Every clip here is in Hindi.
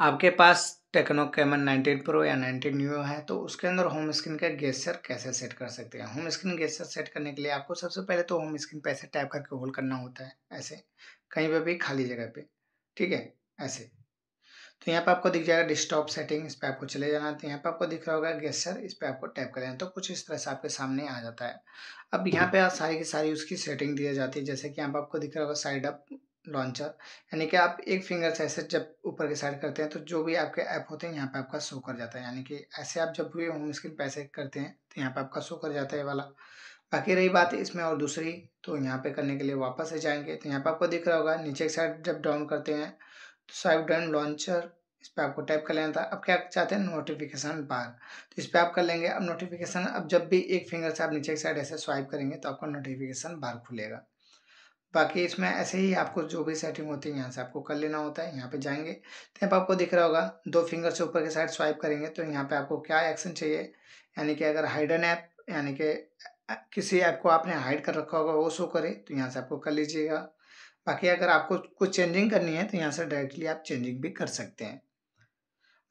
आपके पास टेक्नो कैमन 19 प्रो या 19 न्यू है तो उसके अंदर होम स्क्रीन का गेस्चर कैसे सेट कर सकते हैं? होम स्क्रीन गेस्चर सेट करने के लिए आपको सबसे पहले तो होम स्क्रीन पे ऐसे टैप करके होल्ड करना होता है, ऐसे। कहीं पर भी, खाली जगह पे, ठीक है? ऐसे। तो यहाँ पे आपको दिख जाएगा डिस्टॉप सेटिंग इस पर आपको चले जाना तो यहाँ पे आपको दिख रहा होगा गेस्चर इस पर आपको टैप कर लेना तो कुछ इस तरह से आपके सामने आ जाता है। अब यहाँ पे सारी की सारी उसकी सेटिंग दी जाती है, जैसे कि यहाँ पे आपको दिख रहा होगा साइड अप लॉन्चर यानी कि आप एक फिंगर से ऐसे जब ऊपर की साइड करते हैं तो जो भी आपके ऐप होते हैं, यहाँ पे आपका शो कर जाता है। यानी कि ऐसे आप जब भी होम स्क्रीन पे ऐसे करते हैं तो यहाँ पे आपका शो कर जाता है वाला। बाकी रही बात इसमें और दूसरी तो यहाँ पे करने के लिए वापस से जाएँगे। तो यहाँ पे आपको दिख रहा होगा, नीचे की साइड जब डाउन करते हैं तो साइड डाउन लॉन्चर इस पर आपको टाइप कर लेना था। अब क्या चाहते हैं? नोटिफिकेशन बार तो इस पर आप कर लेंगे। अब नोटिफिकेशन अब जब भी एक फिंगर से आप नीचे की साइड ऐसे स्वाइप करेंगे तो आपका नोटिफिकेशन बार खुलेगा। बाकी इसमें ऐसे ही आपको जो भी सेटिंग होती है, यहाँ से आपको कर लेना होता है, यहाँ पे जाएँगे। तो यहाँ पर आपको दिख रहा होगा, दो फिंगर से ऊपर के साइड स्वाइप करेंगे तो यहाँ पे आपको क्या एक्शन चाहिए? यानी कि अगर हाइडन ऐप यानी कि किसी ऐप को आपने हाइड कर रखा होगा, वो शो करे तो यहाँ से आपको कर लीजिएगा। बाकी अगर आपको कुछ चेंजिंग करनी है तो यहाँ से डायरेक्टली आप चेंजिंग भी कर सकते हैं।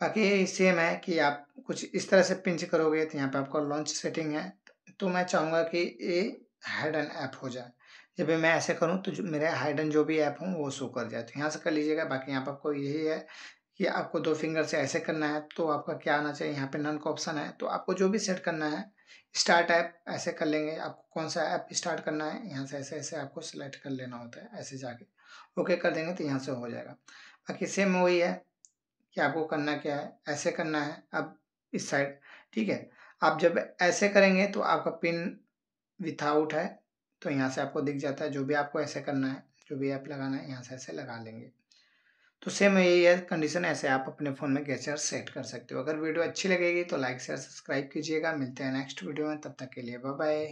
बाकी सेम है कि आप कुछ इस तरह से पिंच करोगे तो यहाँ पे आपका लॉन्च सेटिंग है। तो मैं चाहूँगा कि ये हाइडन ऐप हो जाए। जब मैं ऐसे करूँ तो मेरे हाइडन जो भी ऐप हों, वो शो कर जाए तो यहाँ से कर लीजिएगा, बाकी यहाँ पर आपको यही है कि आपको दो फिंगर से ऐसे करना है तो आपका क्या आना चाहिए? यहाँ पे नन का ऑप्शन है। तो आपको जो भी सेट करना है स्टार्ट ऐप ऐसे कर लेंगे। आपको कौन सा ऐप स्टार्ट करना है, यहाँ से ऐसे ऐसे आपको सिलेक्ट कर लेना होता है, ऐसे जाके। ओके कर देंगे तो यहाँ से हो जाएगा। बाकी सेम वही है कि आपको करना क्या है? ऐसे करना है, अब इस साइड ठीक है? आप जब ऐसे करेंगे तो आपका पिन विथआउट है। तो यहाँ से आपको दिख जाता है, जो भी आपको ऐसे करना है, जो भी ऐप लगाना है, यहाँ से ऐसे लगा लेंगे। तो सेम यही है कंडीशन ऐसे आप अपने फ़ोन में गेस्टर सेट कर सकते हो। अगर वीडियो अच्छी लगेगी तो लाइक शेयर सब्सक्राइब कीजिएगा। मिलते हैं नेक्स्ट वीडियो में, तब तक के लिए बाय बाय